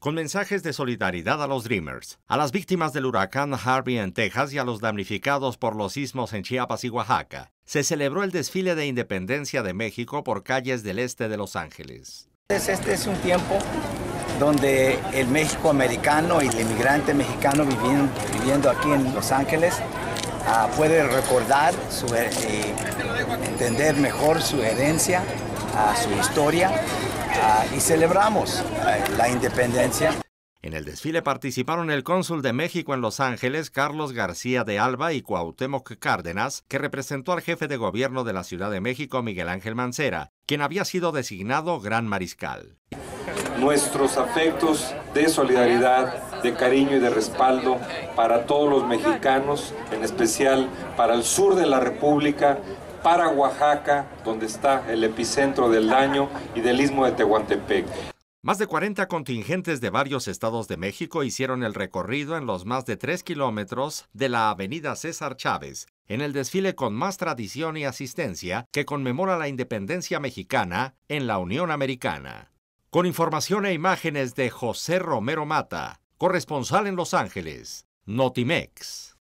con mensajes de solidaridad a los Dreamers, a las víctimas del huracán Harvey en Texas y a los damnificados por los sismos en Chiapas y Oaxaca. Se celebró el desfile de independencia de México por calles del este de Los Ángeles. Este es un tiempo donde el México americano y el inmigrante mexicano viviendo, viviendo aquí en Los Ángeles uh, puede recordar su, eh, entender mejor su herencia, uh, su historia uh, y celebramos la independencia. En el desfile participaron el cónsul de México en Los Ángeles, Carlos García de Alba, y Cuauhtémoc Cárdenas, que representó al jefe de gobierno de la Ciudad de México, Miguel Ángel Mancera, quien había sido designado gran mariscal. Nuestros afectos de solidaridad, de cariño y de respaldo para todos los mexicanos, en especial para el sur de la República, para Oaxaca, donde está el epicentro del daño, y del istmo de Tehuantepec. Más de 40 contingentes de varios estados de México hicieron el recorrido en los más de 3 kilómetros de la avenida César Chávez, en el desfile con más tradición y asistencia que conmemora la independencia mexicana en la Unión Americana. Con información e imágenes de José Romero Mata, corresponsal en Los Ángeles, Notimex.